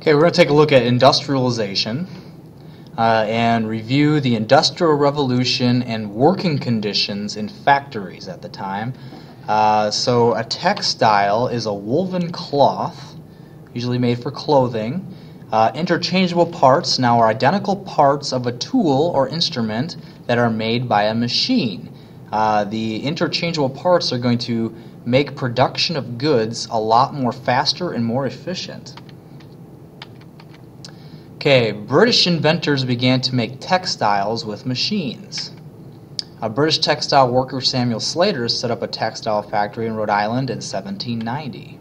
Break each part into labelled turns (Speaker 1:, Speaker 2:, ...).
Speaker 1: Okay, we're going to take a look at industrialization uh, and review the Industrial Revolution and working conditions in factories at the time. Uh, so, a textile is a woven cloth, usually made for clothing. Uh, interchangeable parts now are identical parts of a tool or instrument that are made by a machine. Uh, the interchangeable parts are going to make production of goods a lot more faster and more efficient. Okay, British inventors began to make textiles with machines. A British textile worker Samuel Slater set up a textile factory in Rhode Island in 1790.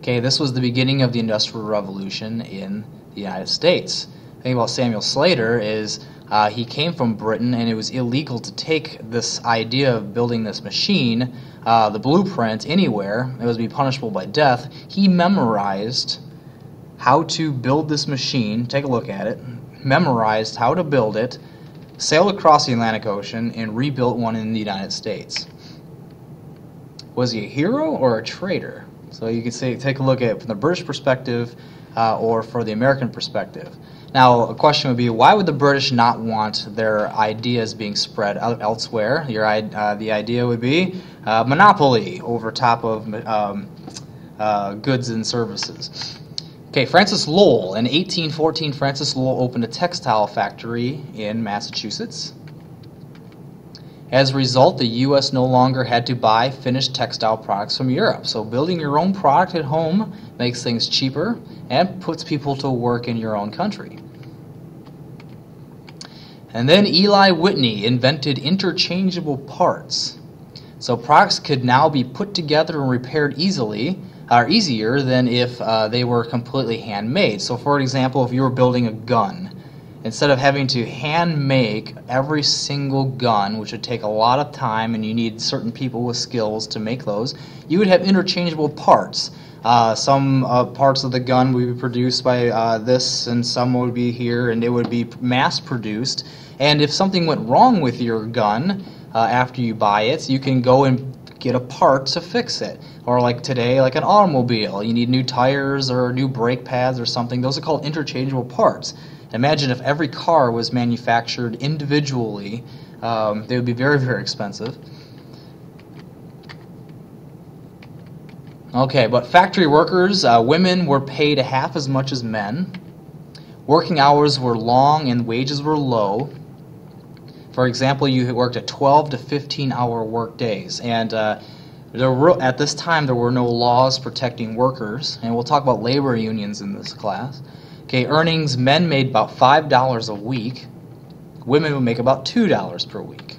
Speaker 1: Okay, this was the beginning of the Industrial Revolution in the United States. The thing about Samuel Slater is uh, he came from Britain and it was illegal to take this idea of building this machine, uh, the blueprint, anywhere. It was be punishable by death. He memorized how to build this machine, take a look at it, memorized how to build it, sailed across the Atlantic Ocean, and rebuilt one in the United States. Was he a hero or a traitor? So you can say, take a look at it from the British perspective uh, or for the American perspective. Now, a question would be, why would the British not want their ideas being spread out elsewhere? Your, uh, the idea would be uh, monopoly over top of um, uh, goods and services. Okay, Francis Lowell. In 1814, Francis Lowell opened a textile factory in Massachusetts. As a result, the U.S. no longer had to buy finished textile products from Europe. So, building your own product at home makes things cheaper and puts people to work in your own country. And then Eli Whitney invented interchangeable parts. So, products could now be put together and repaired easily are easier than if uh, they were completely handmade. So, for example, if you were building a gun, instead of having to hand make every single gun, which would take a lot of time and you need certain people with skills to make those, you would have interchangeable parts. Uh, some uh, parts of the gun would be produced by uh, this, and some would be here, and it would be mass produced. And if something went wrong with your gun uh, after you buy it, you can go and get a part to fix it. Or like today, like an automobile, you need new tires or new brake pads or something. Those are called interchangeable parts. Imagine if every car was manufactured individually, um, they would be very, very expensive. Okay, but factory workers, uh, women were paid half as much as men. Working hours were long and wages were low. For example, you worked a 12 to 15 hour work days, and uh, were, at this time there were no laws protecting workers, and we'll talk about labor unions in this class. Okay, earnings men made about five dollars a week, women would make about two dollars per week.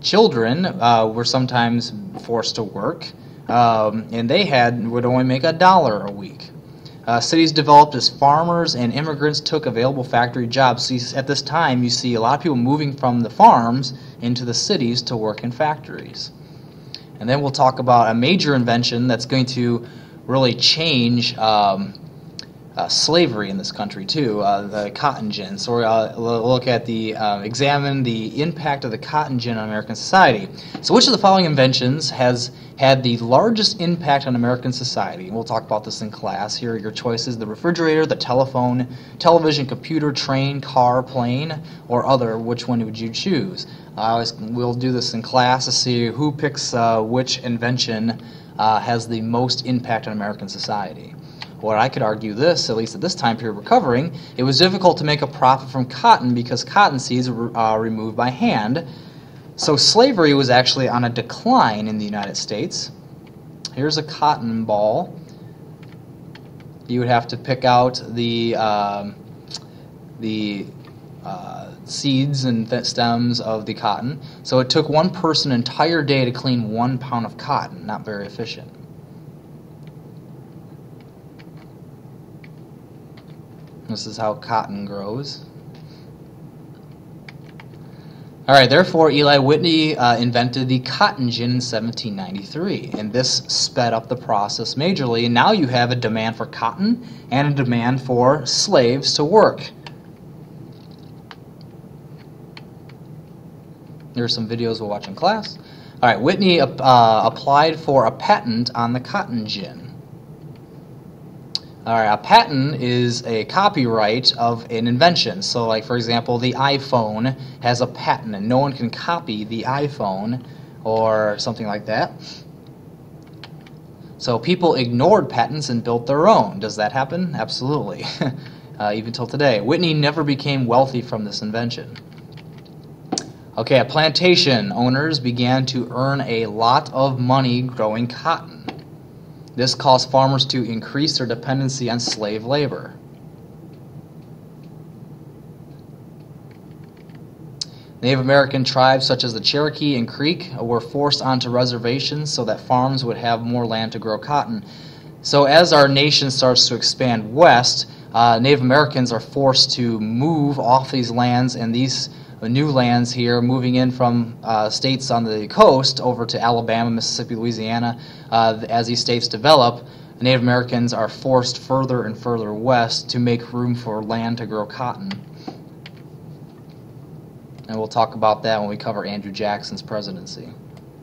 Speaker 1: Children uh, were sometimes forced to work, um, and they had would only make a dollar a week. Uh, cities developed as farmers and immigrants took available factory jobs. So at this time, you see a lot of people moving from the farms into the cities to work in factories. And then we'll talk about a major invention that's going to really change um, uh, slavery in this country too, uh, the cotton gin. So we'll uh, look at the uh, examine the impact of the cotton gin on American society. So which of the following inventions has had the largest impact on American society? We'll talk about this in class. Here are your choices: the refrigerator, the telephone, television, computer, train, car, plane, or other. Which one would you choose? Always, we'll do this in class to see who picks uh, which invention uh, has the most impact on American society. Or I could argue this, at least at this time period recovering, it was difficult to make a profit from cotton because cotton seeds were uh, removed by hand. So slavery was actually on a decline in the United States. Here's a cotton ball. You would have to pick out the um, the uh, seeds and stems of the cotton. So it took one person an entire day to clean one pound of cotton. Not very efficient. This is how cotton grows. All right, therefore, Eli Whitney uh, invented the cotton gin in 1793, and this sped up the process majorly. And now you have a demand for cotton and a demand for slaves to work. There are some videos we'll watch in class. All right, Whitney uh, applied for a patent on the cotton gin. All right, a patent is a copyright of an invention. So, like for example, the iPhone has a patent, and no one can copy the iPhone or something like that. So people ignored patents and built their own. Does that happen? Absolutely. uh, even till today. Whitney never became wealthy from this invention. Okay, a plantation owners began to earn a lot of money growing cotton. This caused farmers to increase their dependency on slave labor. Native American tribes such as the Cherokee and Creek were forced onto reservations so that farms would have more land to grow cotton. So as our nation starts to expand west, uh, Native Americans are forced to move off these lands and these new lands here, moving in from uh, states on the coast over to Alabama, Mississippi, Louisiana. Uh, as these states develop, Native Americans are forced further and further west to make room for land to grow cotton. And we'll talk about that when we cover Andrew Jackson's presidency.